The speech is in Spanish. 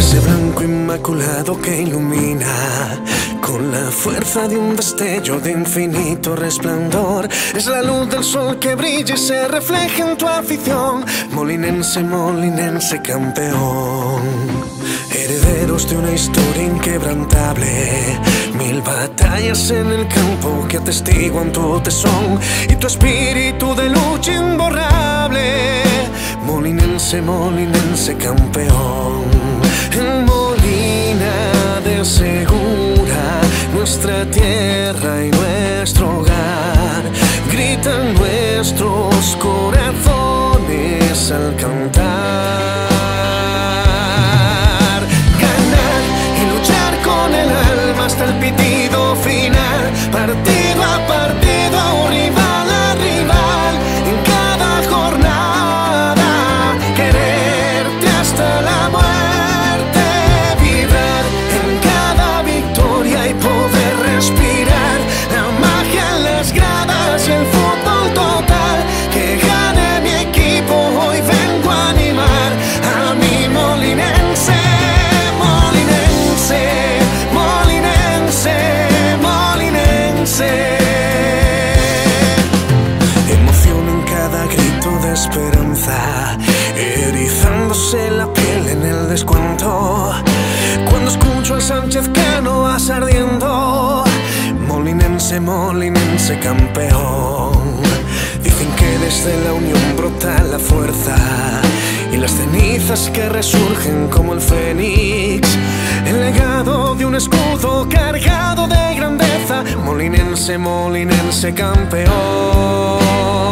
Ese blanco inmaculado que ilumina con la fuerza de un destello de infinito resplandor. Es la luz del sol que brilla y se refleja en tu afición. Molinense, molinense campeón. Herederos de una historia inquebrantable. Mil batallas en el campo que atestiguan tu tesón y tu espíritu de lucha imborrable. Molinense, molinense campeón. En Molina de Segura, nuestra tierra y nuestro esperanza, erizándose la piel en el descuento. Cuando escucho a Sánchez Canoas ardiendo, molinense, molinense campeón. Dicen que desde la unión brota la fuerza y las cenizas que resurgen como el fénix. El legado de un escudo cargado de grandeza, molinense, molinense campeón.